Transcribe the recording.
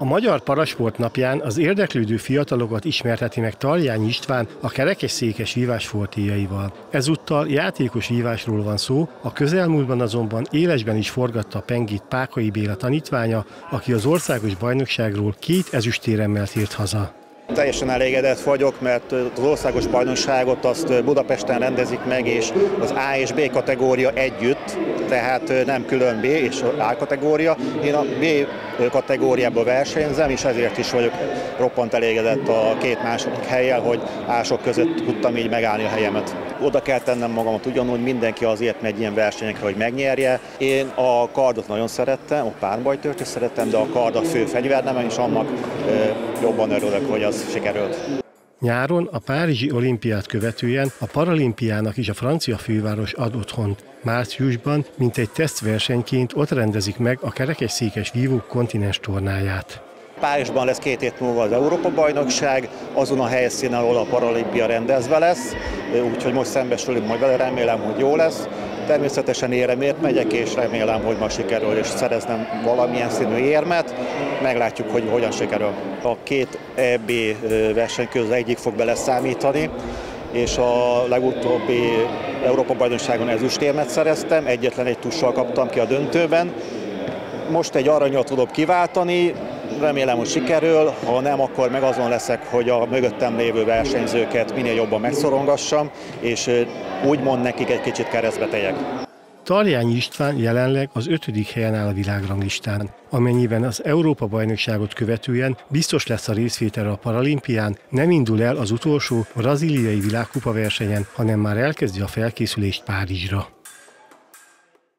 A Magyar Parasport napján az érdeklődő fiatalokat ismerteti meg Taljány István a kerekesszékes vívásfortéjaival. Ezúttal játékos vívásról van szó, a közelmúltban azonban élesben is forgatta pengit Pákai Béla tanítványa, aki az országos bajnokságról két ezüstéremmel tért haza. Teljesen elégedett vagyok, mert az országos bajnokságot azt Budapesten rendezik meg, és az A és B kategória együtt, tehát nem külön B és A kategória. Én a B kategóriából versenyzem, és ezért is vagyok roppant elégedett a két második helyjel, hogy ások között tudtam így megállni a helyemet. Oda kell tennem magamat ugyanúgy, mindenki azért megy ilyen versenyekre, hogy megnyerje. Én a kardot nagyon szerettem, a párbajtört is szerettem, de a kard a fő fegyvernem, és annak jobban örülök, hogy az sikerült. Nyáron a Párizsi olimpiát követően a paralimpiának is a francia főváros ad otthont. Márciusban, mint egy tesztversenyként ott rendezik meg a kerekesszékes vívók kontinens tornáját. Párizsban lesz két hét múlva az Európa-bajnokság, azon a helyszínen, ahol a paralimpia rendezve lesz, úgyhogy most szembesülünk majd vele, remélem, hogy jó lesz. Természetesen éremért megyek, és remélem, hogy ma sikerül, és szereznem valamilyen színű érmet. Meglátjuk, hogy hogyan sikerül. A két EB verseny közül egyik fog beleszámítani, és a legutóbbi Európa-bajnokságon ezüstérmet szereztem, egyetlen egy tussal kaptam ki a döntőben. Most egy aranyat tudok kiváltani, remélem, hogy sikerül, ha nem, akkor meg azon leszek, hogy a mögöttem lévő versenyzőket minél jobban megszorongassam, és úgymond nekik egy kicsit keresztbe tegyek. Tarjányi István jelenleg az ötödik helyen áll a világranglistán. Amennyiben az Európa-bajnokságot követően biztos lesz a részvétel a paralimpián, nem indul el az utolsó braziliai világkupa versenyen, hanem már elkezdi a felkészülést Párizsra.